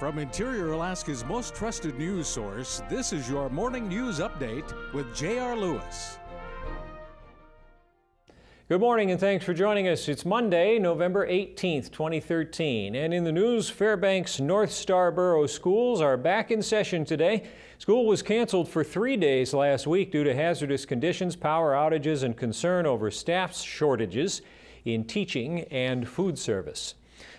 From Interior Alaska's most trusted news source, this is your morning news update with J.R. Lewis. Good morning and thanks for joining us. It's Monday, November 18th, 2013. And in the news, Fairbanks North Star Borough schools are back in session today. School was canceled for three days last week due to hazardous conditions, power outages, and concern over staff shortages in teaching and food service.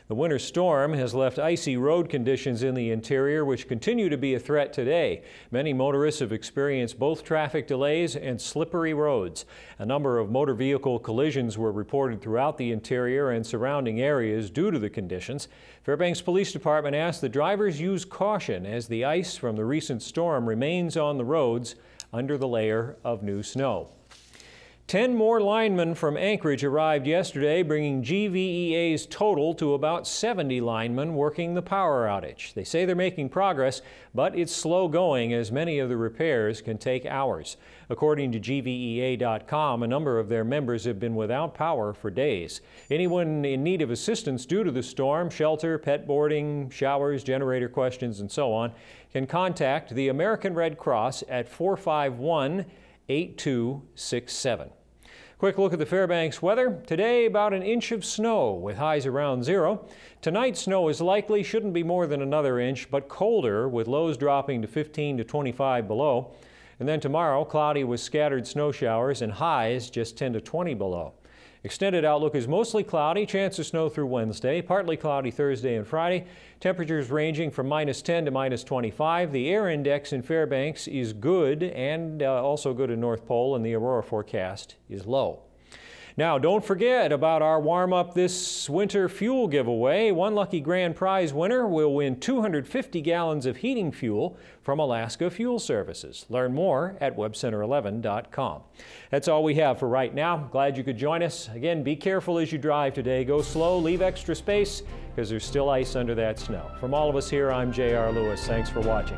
The winter storm has left icy road conditions in the interior, which continue to be a threat today. Many motorists have experienced both traffic delays and slippery roads. A number of motor vehicle collisions were reported throughout the interior and surrounding areas due to the conditions. Fairbanks Police Department asked the drivers use caution as the ice from the recent storm remains on the roads under the layer of new snow. Ten more linemen from Anchorage arrived yesterday, bringing GVEA's total to about 70 linemen working the power outage. They say they're making progress, but it's slow going as many of the repairs can take hours. According to GVEA.com, a number of their members have been without power for days. Anyone in need of assistance due to the storm, shelter, pet boarding, showers, generator questions, and so on, can contact the American Red Cross at 451 8267. Quick look at the Fairbanks weather. Today, about an inch of snow with highs around zero. Tonight, snow is likely, shouldn't be more than another inch, but colder with lows dropping to 15 to 25 below. And then tomorrow, cloudy with scattered snow showers and highs just 10 to 20 below. Extended outlook is mostly cloudy, chance of snow through Wednesday, partly cloudy Thursday and Friday. Temperatures ranging from minus 10 to minus 25. The air index in Fairbanks is good and uh, also good in North Pole, and the aurora forecast is low. Now, don't forget about our warm up this winter fuel giveaway. One lucky grand prize winner will win 250 gallons of heating fuel from Alaska Fuel Services. Learn more at webcenter11.com. That's all we have for right now. Glad you could join us. Again, be careful as you drive today. Go slow, leave extra space because there's still ice under that snow. From all of us here, I'm J.R. Lewis. Thanks for watching.